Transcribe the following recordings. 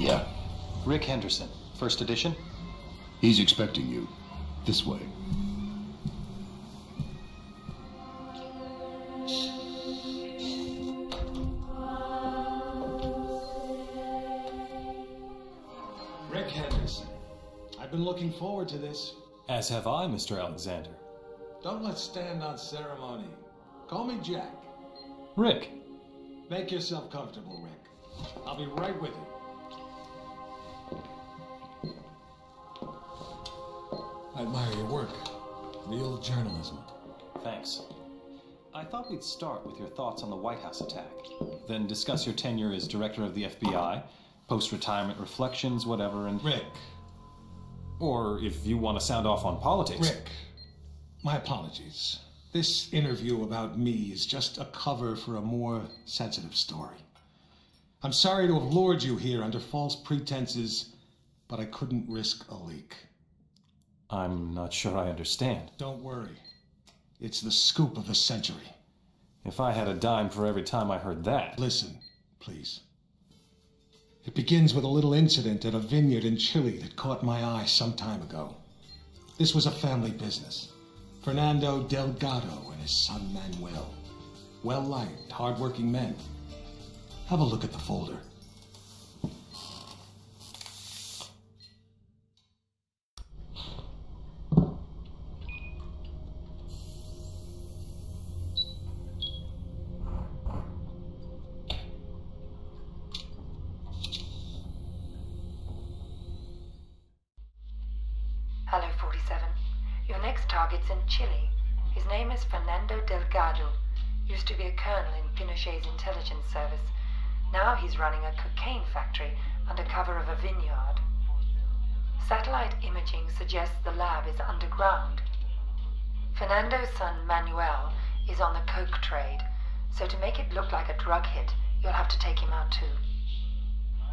Yeah. Rick Henderson, first edition. He's expecting you. This way. Rick Henderson. I've been looking forward to this. As have I, Mr. Alexander. Don't let's stand on ceremony. Call me Jack. Rick. Make yourself comfortable, Rick. I'll be right with you. I admire your work. Real journalism. Thanks. I thought we'd start with your thoughts on the White House attack, then discuss your tenure as director of the FBI, post retirement reflections, whatever, and. Rick. Or if you want to sound off on politics. Rick. My apologies. This interview about me is just a cover for a more sensitive story. I'm sorry to have lured you here under false pretenses, but I couldn't risk a leak. I'm not sure I understand. Don't worry. It's the scoop of the century. If I had a dime for every time I heard that. Listen, please. It begins with a little incident at a vineyard in Chile that caught my eye some time ago. This was a family business. Fernando Delgado and his son Manuel. Well liked, hardworking men. Have a look at the folder. Target's in Chile. His name is Fernando Delgado. Used to be a colonel in Pinochet's intelligence service. Now he's running a cocaine factory under cover of a vineyard. Satellite imaging suggests the lab is underground. Fernando's son Manuel is on the coke trade, so to make it look like a drug hit, you'll have to take him out too.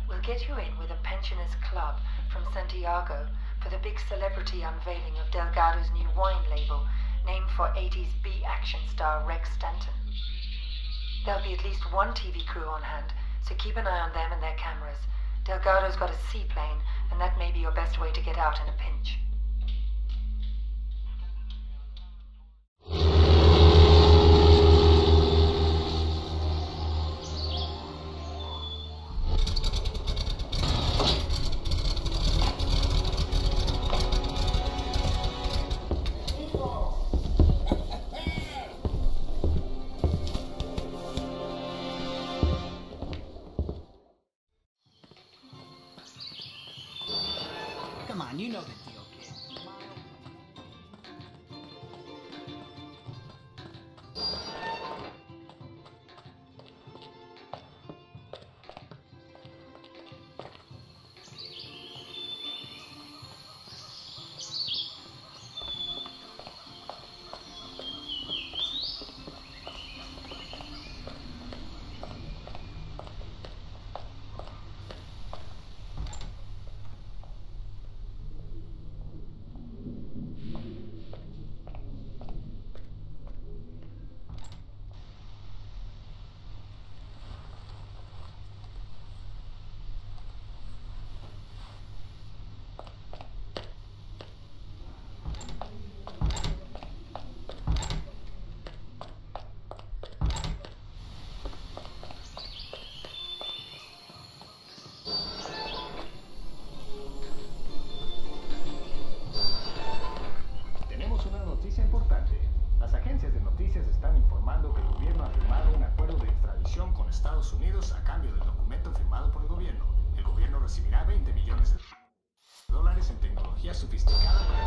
We'll get you in with a pensioners club from Santiago for the big celebrity unveiling of Delgado's new wine label, named for 80s B action star Rex Stanton. There'll be at least one TV crew on hand, so keep an eye on them and their cameras. Delgado's got a seaplane, and that may be your best way to get out in a pinch. sofisticada.